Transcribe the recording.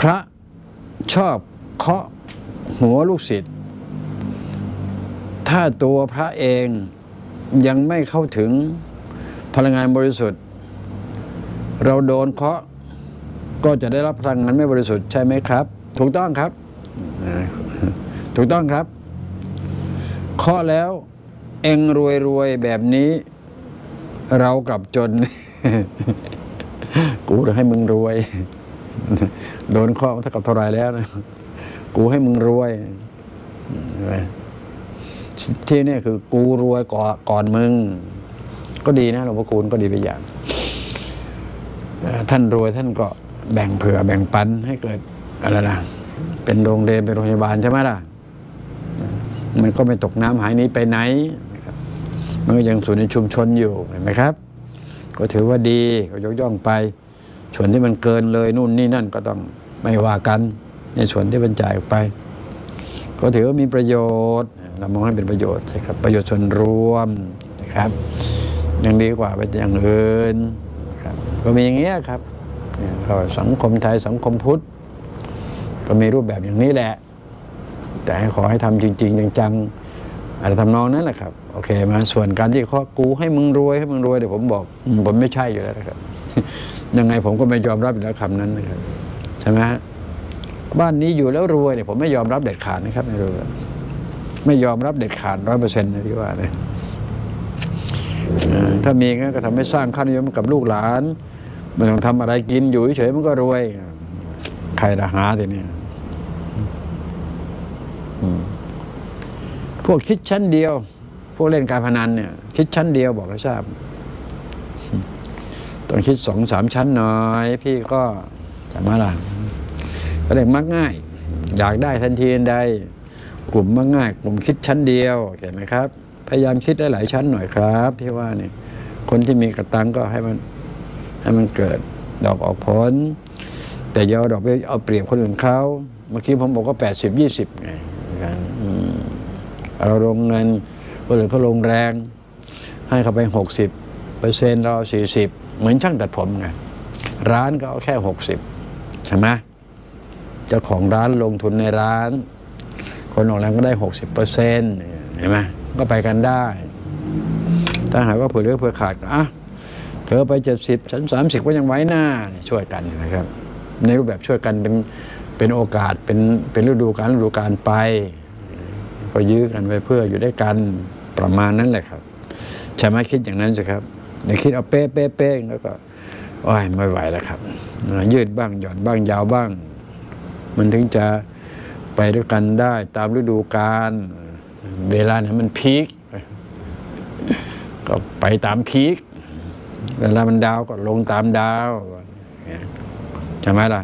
พระชอบเคาะหัวลูกศิษย์ ถ้าตัวพระเองยังไม่เข้าถึงพลังงานบริสุทธิ์ เราโดนเคาะก็จะได้รับพลังงานไม่บริสุทธิ์ใช่ไหมครับ ถูกต้องครับ ถูกต้องครับเคาะแล้วเองรวยรวยแบบนี้ เรากลับจน กูจะให้มึงรวย โดนเคาะเท่ากับเท่าไรแล้วนะกูให้มึงรวยที่นี่คือกูรวยก่อนก่อนมึง ก็ดีนะหลวงพ่อคูณก็ดีไปอย่างท่านรวยท่านก็แบ่งเผื่อแบ่งปันให้เกิดอะไรล่ะ เป็นโรงเรียนเป็นโรงพยาบาลใช่ไหมล่ะ มันก็ไม่ตกน้ำหายนี้ไปไหน มันก็ยังสู่ในชุมชนอยู่เห็นไหมครับ ก็ถือว่าดีก็ยกย่องไป ส่วนที่มันเกินเลยนู่นนี่นั่นก็ต้องไม่ว่ากัน ในส่วนที่มันจ่ายออกไป ก็ถือว่ามีประโยชน์เรามองให้เป็นประโยชน์ใช่ครับประโยชน์ส่วนรวมนะครับยังดีกว่าไปอย่างอื่นครับก็มีอย่างเงี้ยครับเนี่ยก็สังคมไทยสังคมพุทธ ก็มีรูปแบบอย่างนี้แหละ แต่ขอให้ทำจริง ๆ จังๆอะไรทำนองนั้นแหละครับโอเคมาส่วนการที่เขากูให้มึงรวยให้มึงรวยเดี๋ยวผมบอก ผมไม่ใช่อยู่แล้วนะครับ ยังไงผมก็ไม่ยอมรับอยู่แล้วคำนั้นนะครับใช่ไหมฮะบ้านนี้อยู่แล้วรวยเนี่ยผมไม่ยอมรับเด็ดขาดนะครับไม่รู้ไม่ยอมรับเด็ดขาดร้อยเปอร์เซ็นต์นะที่ว่าเลยเออถ้ามีงั้นก็ทำให้สร้างค่านิยมกับลูกหลานไม่ต้องทำอะไรกินอยู่เฉยๆมันก็รวย ใครละหาทีนี้พวกคิดชั้นเดียว พวกเล่นการพนันเนี่ย คิดชั้นเดียวบอกให้ทราบ ต้องคิดสองสามชั้นหน่อย พี่ก็จะมาละก็เลยมักง่าย อยากได้ทันทีทันใด กลุ่มมักง่าย กลุ่มคิดชั้นเดียวเห็นไหมครับ พยายามคิดได้หลายชั้นหน่อยครับที่ว่าเนี่ยคนที่มีกระตังก็ให้มันให้มันเกิดดอกออกผล แต่อย่าเอาดอกไปเอาเปรียบคนอื่นเขาเมื่อกี้ผมบอกว่าแปดสิบยี่สิบไงเราลงเงินคนอื่นเขาลงแรง ให้เขาไปหกสิบเปอร์เซ็นต์เราสี่สิบ เหมือนช่างตัดผมไงร้านก็เอาแค่หกสิบใช่ไหมเจ้าของร้านลงทุนในร้าน คนลงแรงก็ได้หกสิบเปอร์เซ็นต์เห็นไหมก็ไปกันได้ ถ้าหากว่าเผื่อเลือเผื่อขาดก็อะเธอไปเจ็ดสิบฉันสามสิบก็ยังไว้หน้าช่วยกันนะครับ ในรูปแบบช่วยกันเป็นเป็นโอกาสเป็นเป็นฤดูกาลฤดูกาลไป ก็ยื้อกันไปเพื่ออยู่ด้วยกันประมาณนั้นแหละครับใช่ไหมคิดอย่างนั้นสิครับ อย่าคิดเอาเป๊ะเป๊ะเป๊ะแล้วก็โอ้ยไม่ไหวแล้วครับ ยืดบ้างหย่อนบ้างยาวบ้าง มันถึงจะไปด้วยกันได้ตามฤดูกาลเวลาเนี่ยมันพีคก็ไปตามพีคเวลามันดาวก็ลงตามดาวใช่ไหมล่ะ